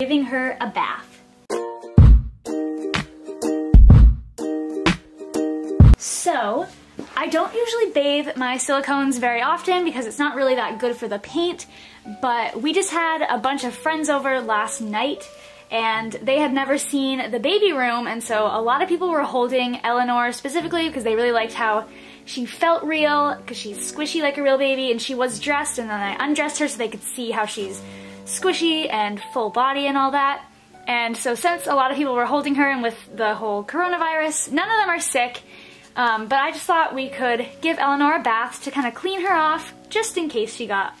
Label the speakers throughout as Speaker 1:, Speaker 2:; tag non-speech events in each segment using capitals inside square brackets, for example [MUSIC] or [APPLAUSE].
Speaker 1: giving her a bath. So, I don't usually bathe my silicones very often because it's not really that good for the paint, but we just had a bunch of friends over last night and they had never seen the baby room and so a lot of people were holding Eleanor specifically because they really liked how she felt real because she's squishy like a real baby and she was dressed and then I undressed her so they could see how she's squishy and full body and all that. And so since a lot of people were holding her and with the whole coronavirus, none of them are sick. Um, but I just thought we could give Eleanor a bath to kind of clean her off just in case she got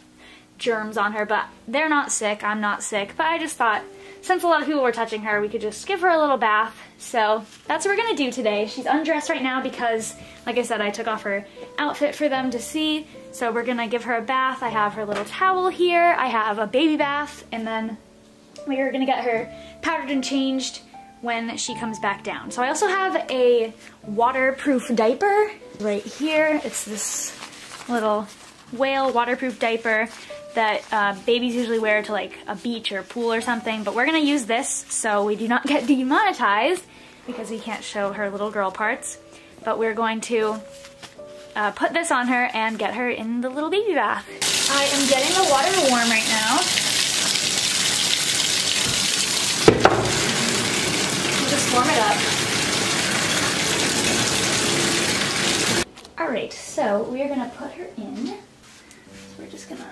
Speaker 1: germs on her. But they're not sick, I'm not sick. But I just thought since a lot of people were touching her, we could just give her a little bath. So that's what we're gonna do today. She's undressed right now because, like I said, I took off her outfit for them to see. So we're gonna give her a bath. I have her little towel here. I have a baby bath, and then we are gonna get her powdered and changed when she comes back down. So I also have a waterproof diaper right here. It's this little whale waterproof diaper that uh, babies usually wear to like a beach or a pool or something, but we're gonna use this so we do not [LAUGHS] get demonetized because we can't show her little girl parts. But we're going to uh, put this on her and get her in the little baby bath. I am getting the water warm right now. Just warm it up. Alright, so we are gonna put her in. We're just gonna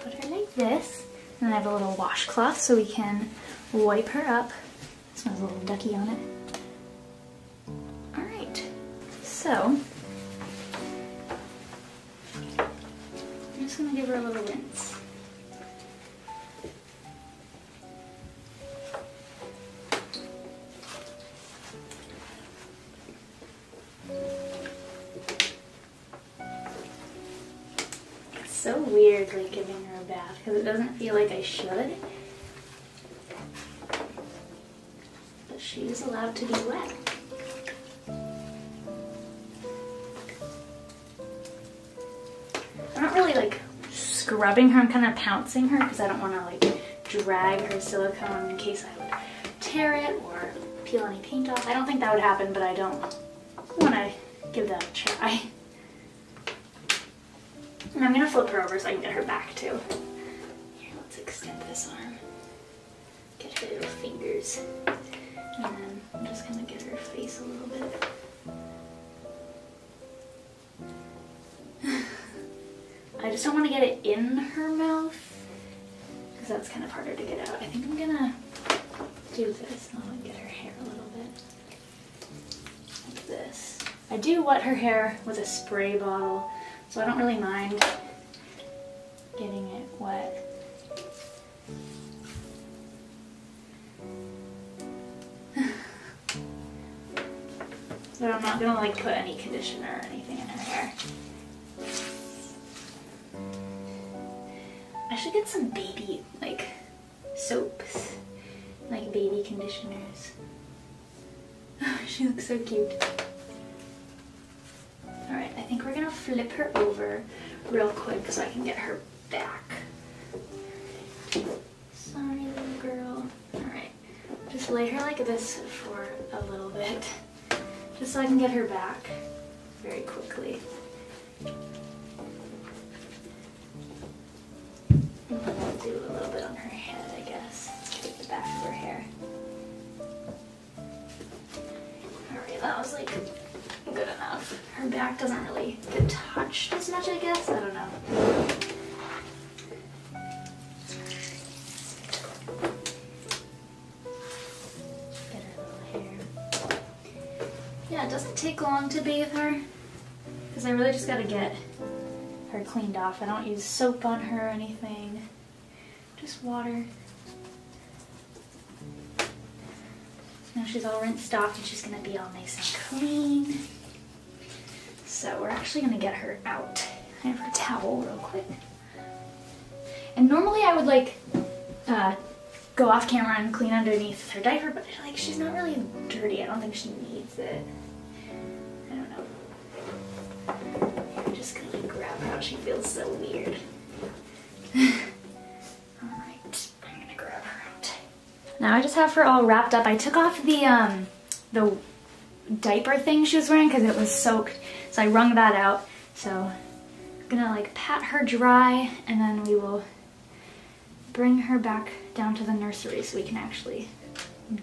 Speaker 1: put her like this. And I have a little washcloth so we can wipe her up. This one has a little ducky on it. Alright, so I'm just gonna give her a little rinse. So weird like giving her a bath because it doesn't feel like I should. But she's allowed to be wet. I'm not really like scrubbing her, I'm kind of pouncing her because I don't want to like drag her silicone in case I would tear it or peel any paint off. I don't think that would happen, but I don't want to give that a try. [LAUGHS] And I'm gonna flip her over so I can get her back too. Here, let's extend this arm. Get her little fingers. And then I'm just gonna get her face a little bit. [SIGHS] I just don't want to get it in her mouth because that's kind of harder to get out. I think I'm gonna do this. I'll get her hair a little bit. Like this. I do wet her hair with a spray bottle so I don't really mind getting it wet. [LAUGHS] but I'm not gonna like put any conditioner or anything in her hair. I should get some baby like soaps, like baby conditioners. [LAUGHS] she looks so cute. I think we're gonna flip her over real quick so I can get her back. Sorry, little girl. Alright, just lay her like this for a little bit, just so I can get her back very quickly. I'll do a little bit on her head, I guess. Take the back of her hair. Alright, that was like good enough. Her back doesn't really get touched as much, I guess. I don't know. Get her little hair. Yeah, it doesn't take long to bathe her because I really just got to get her cleaned off. I don't use soap on her or anything. Just water. Now she's all rinsed off and she's gonna be all nice and clean. So we're actually gonna get her out. I have her towel real quick. And normally I would like uh, go off camera and clean underneath her diaper, but like she's not really dirty. I don't think she needs it. I don't know. I'm just gonna like grab her out. She feels so weird. [LAUGHS] Alright, I'm gonna grab her out. Now I just have her all wrapped up. I took off the, um, the diaper thing she was wearing because it was soaked. So I wrung that out. So I'm gonna like pat her dry and then we will bring her back down to the nursery so we can actually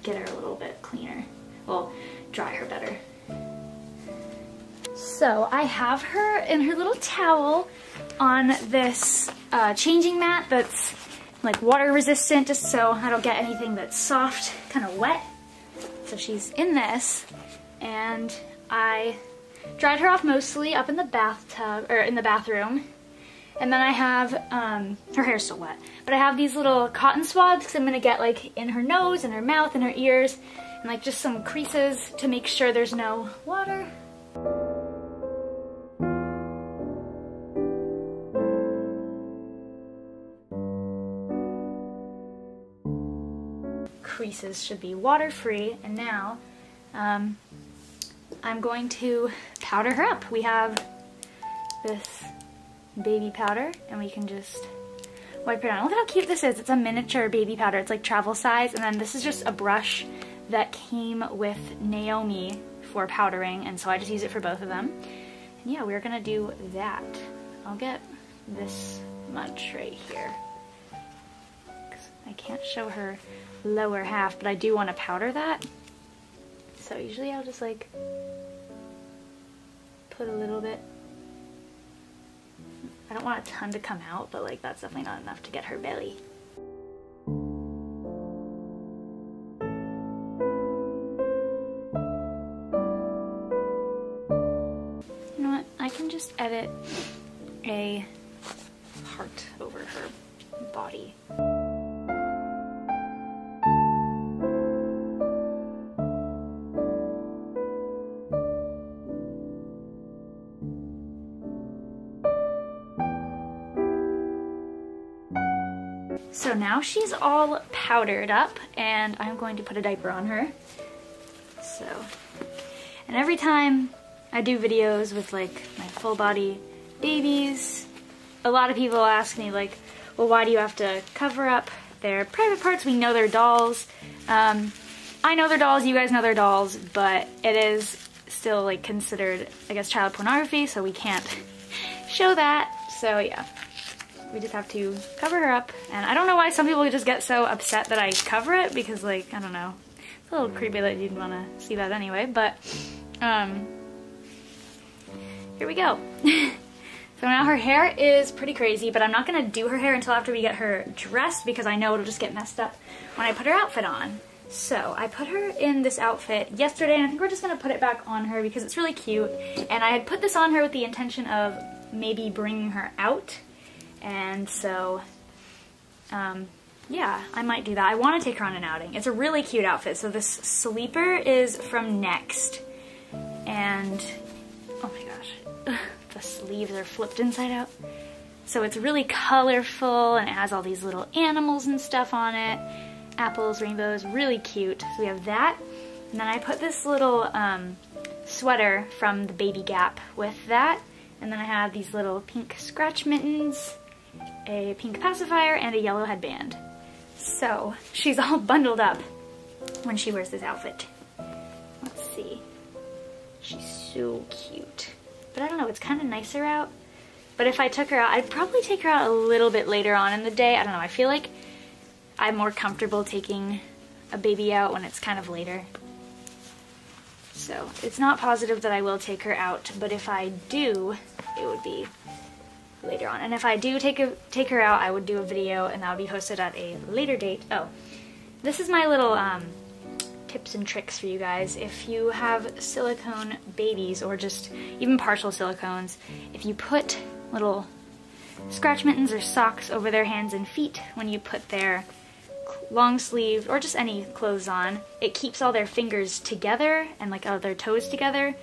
Speaker 1: get her a little bit cleaner. Well, dry her better. So I have her in her little towel on this uh, changing mat that's like water resistant just so I don't get anything that's soft, kind of wet. So she's in this and I dried her off mostly up in the bathtub or in the bathroom. And then I have, um, her hair's still wet, but I have these little cotton swabs because I'm gonna get like in her nose and her mouth and her ears and like just some creases to make sure there's no water. Creases should be water-free and now um, I'm going to powder her up. We have this baby powder and we can just wipe it on. Look at how cute this is. It's a miniature baby powder. It's like travel size. And then this is just a brush that came with Naomi for powdering. And so I just use it for both of them. And yeah, we're gonna do that. I'll get this much right here. I can't show her lower half, but I do want to powder that. So usually I'll just like put a little bit. I don't want a ton to come out, but like that's definitely not enough to get her belly. You know what? I can just edit a heart over her body. Now she's all powdered up and I'm going to put a diaper on her. So, and every time I do videos with like my full body babies, a lot of people ask me like, well, why do you have to cover up their private parts? We know they're dolls. Um, I know they're dolls, you guys know they're dolls, but it is still like considered, I guess, child pornography, so we can't [LAUGHS] show that. So yeah, we just have to cover her up. And I don't know why some people just get so upset that I cover it because like, I don't know. It's a little creepy that you'd want to see that anyway, but um, here we go. [LAUGHS] so now her hair is pretty crazy, but I'm not going to do her hair until after we get her dressed because I know it'll just get messed up when I put her outfit on. So I put her in this outfit yesterday and I think we're just going to put it back on her because it's really cute. And I had put this on her with the intention of maybe bringing her out and so, um, yeah, I might do that. I want to take her on an outing. It's a really cute outfit. So this sleeper is from Next. And, oh my gosh, [LAUGHS] the sleeves are flipped inside out. So it's really colorful and it has all these little animals and stuff on it. Apples, rainbows, really cute. So we have that. And then I put this little um, sweater from the Baby Gap with that. And then I have these little pink scratch mittens a pink pacifier, and a yellow headband. So she's all [LAUGHS] bundled up when she wears this outfit. Let's see. She's so cute. But I don't know, it's kind of nicer out. But if I took her out, I'd probably take her out a little bit later on in the day. I don't know, I feel like I'm more comfortable taking a baby out when it's kind of later. So it's not positive that I will take her out, but if I do, it would be later on. And if I do take a take her out, I would do a video and that would be posted at a later date. Oh, this is my little um, tips and tricks for you guys. If you have silicone babies or just even partial silicones, if you put little scratch mittens or socks over their hands and feet when you put their long sleeve or just any clothes on, it keeps all their fingers together and like all their toes together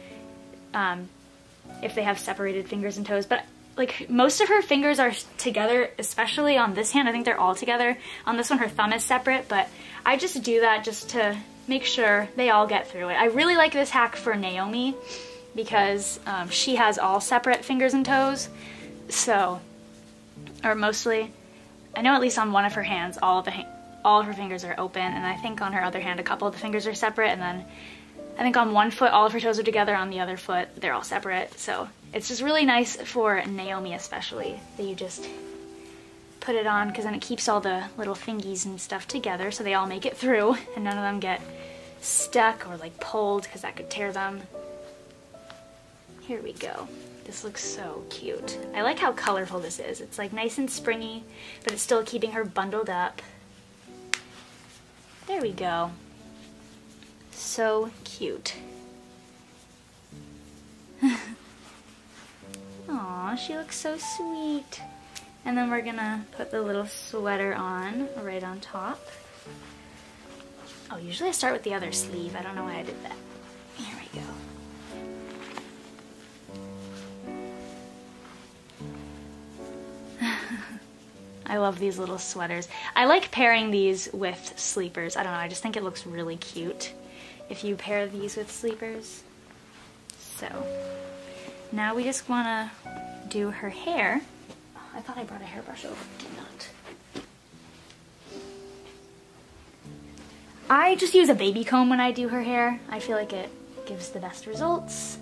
Speaker 1: um, if they have separated fingers and toes. But like most of her fingers are together, especially on this hand. I think they're all together. On this one, her thumb is separate, but I just do that just to make sure they all get through it. I really like this hack for Naomi because um, she has all separate fingers and toes. So, or mostly, I know at least on one of her hands, all of the, all of her fingers are open, and I think on her other hand a couple of the fingers are separate, and then I think on one foot all of her toes are together, on the other foot they're all separate. So it's just really nice for Naomi especially, that you just put it on because then it keeps all the little thingies and stuff together so they all make it through [LAUGHS] and none of them get stuck or like pulled because that could tear them. Here we go. This looks so cute. I like how colorful this is. It's like nice and springy, but it's still keeping her bundled up. There we go. So cute. Aw, she looks so sweet. And then we're gonna put the little sweater on right on top. Oh, usually I start with the other sleeve. I don't know why I did that. Here we go. [LAUGHS] I love these little sweaters. I like pairing these with sleepers. I don't know, I just think it looks really cute if you pair these with sleepers. So, now we just wanna do her hair. Oh, I thought I brought a hairbrush over, did not. I just use a baby comb when I do her hair. I feel like it gives the best results.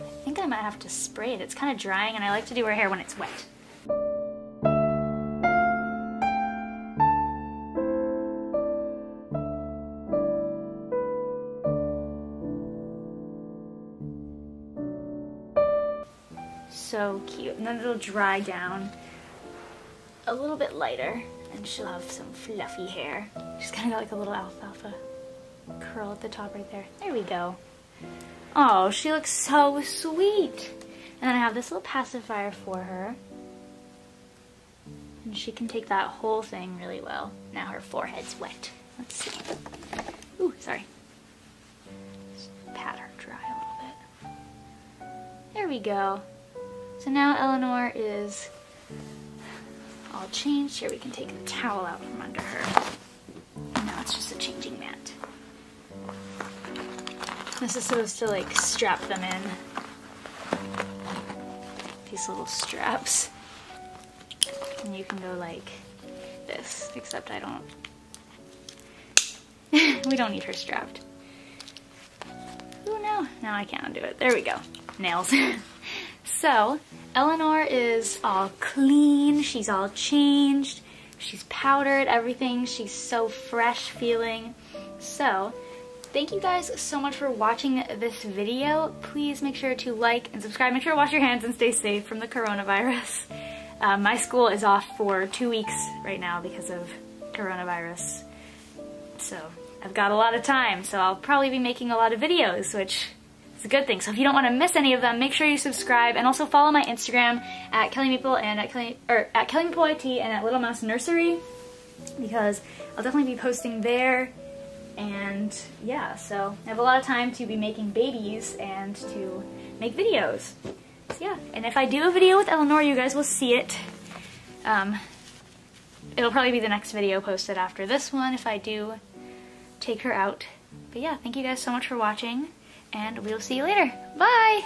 Speaker 1: I think I might have to spray it. It's kind of drying and I like to do her hair when it's wet. So cute. And then it'll dry down a little bit lighter and she'll have some fluffy hair. She's kind of got like a little alfalfa curl at the top right there. There we go. Oh, she looks so sweet. And then I have this little pacifier for her. And she can take that whole thing really well. Now her forehead's wet. Let's see. Ooh, sorry. Just pat her dry a little bit. There we go. So now Eleanor is all changed. Here we can take the towel out from under her. And now it's just a changing mat. This is supposed to like strap them in. These little straps. And you can go like this, except I don't. [LAUGHS] we don't need her strapped. Oh no, now I can't undo it. There we go. Nails. [LAUGHS] so, Eleanor is all clean, she's all changed, she's powdered, everything. She's so fresh feeling. So, Thank you guys so much for watching this video. Please make sure to like and subscribe. Make sure to wash your hands and stay safe from the coronavirus. [LAUGHS] Uh, my school is off for two weeks right now because of coronavirus. So I've got a lot of time, so I'll probably be making a lot of videos, which is a good thing. So if you don't want to miss any of them, make sure you subscribe and also follow my Instagram at Kelli Maple and at Kelli or at Kelli Maple YT and at Little Mouse Nursery because I'll definitely be posting there and yeah, so I have a lot of time to be making babies and to make videos. So yeah, and if I do a video with Eleanor, you guys will see it. Um, it'll probably be the next video posted after this one if I do take her out. But yeah, thank you guys so much for watching, and we'll see you later. Bye!